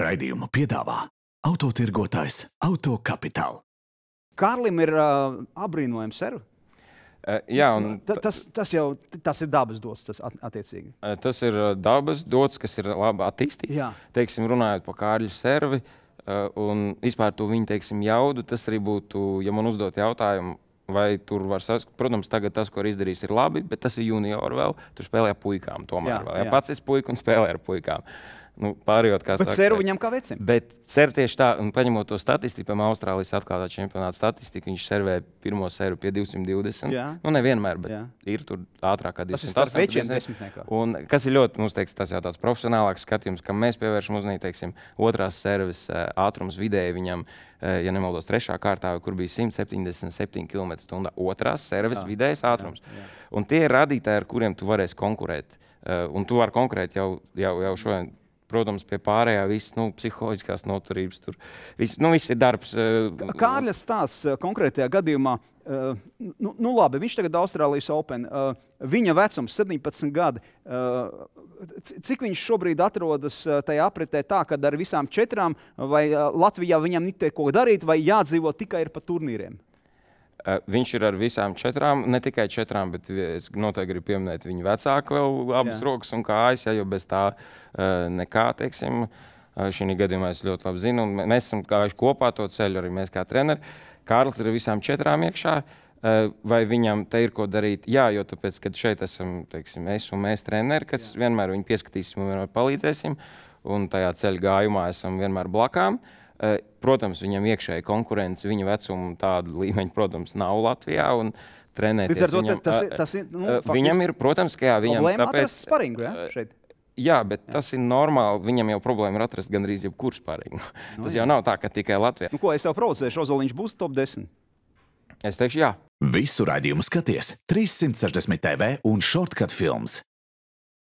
Raidījumu piedāvā autotirgotājs Auto Capital. Kārlim ir uh, apbrīnojams servis. Eh, Jā, un Ta, tas, tas jau tas ir dabas dots, tas at, attiecīgi. eh, tas ir dabas dots, kas ir labi attīstīts. Jā. Teiksim, runājot par kārļu servi eh, un vispār to viņa teiksim, jaudu, tas arī būtu, ja man uzdot jautājumu. Vai tur var saskatīt? Protams, tagad tas, ko ir izdarījis, ir labi, bet tas ir junior vēl. Tur spēlē puikām. Tomēr Jā, vēl. Jā. pats ir puika un spēlē ar puikām. Nu, pārējot, kā Bet saka, seru viņam kā vecim. Bet ser tieši tā, un paņemot to statistiku, piemēram, Austrālijas atklātā čempionāta statistiku, viņš servē pirmo seru pie 220. Jā. Nu, nevienmēr, bet Jā. ir tur ātrāk, kā 200. Tas ir starp večiem desmitniekā. Un kas ir ļoti, mums teiks, tas jau tāds profesionālāks skatījums, kam mēs pievēršam uzmanību, teiksim, otrās servis eh, ātrums vidēji viņam, eh, ja nemaldos, trešā kārtā, kur bija 177 km/h. Otrās servis Jā, vidējais ātrums. jā. Un tie ir radītāji, ar kuriem tu varēsi konkurēt. Eh, Un tu vari konkurēt jau, jau, jau šodien. Protams, pie pārējā viss, nu, psiholoģiskās noturības, tur viss, nu, viss ir darbs. eh, Kārļa stāsts uh, konkrētajā gadījumā. Uh, nu, nu labi, viņš tagad ir Austrālijas Open. Viņa vecums 17 gadi. Cik viņš šobrīd atrodas tajā apritē, tā kā ar visām četrām, vai Latvijā viņam netiek ko darīt, vai jādzīvo tikai ir pa turnīriem? Viņš ir ar visām četrām, ne tikai četrām, bet es noteikti gribu pieminēt viņa vecāku, vēl abas Jā. rokas un kājas, ja, jo bez tā nekā, teiksim, šī gadījumā es ļoti labi zinu. Mēs esam gājuši kopā to ceļu, arī mēs kā treneri. Kārlis ir visām četrām iekšā. Vai viņam te ir ko darīt? Jā, jo tāpēc, kad šeit esam teiksim, es un mēs treneri, kas Jā. vienmēr viņu pieskatīsim un vienmēr palīdzēsim, un tajā ceļa gājumā esam vienmēr blakām. Eh, Protams, viņam iekšēji konkurence, viņa vecuma tāda līmeņa, protams, nav Latvijā. un Trenēties Līdz ar to viņam, tas eh, ir- tas ir, nu, eh, faktiski viņam ir, protams, ka jā, viņam Problēma tāpēc, atrast sparingu, ja, eh, šeit. Jā, bet jā. tas ir normāli. Viņam jau problēma ir atrast gandrīz jebkuru spārīgu. Nu tas jā. jau nav tā, ka tikai Latvijā. Nu, ko es tev provocēšu? Ozoliņš būs top 10. Es teikšu, jā. Visu raidījumu skaties 360 TV un Shortcut films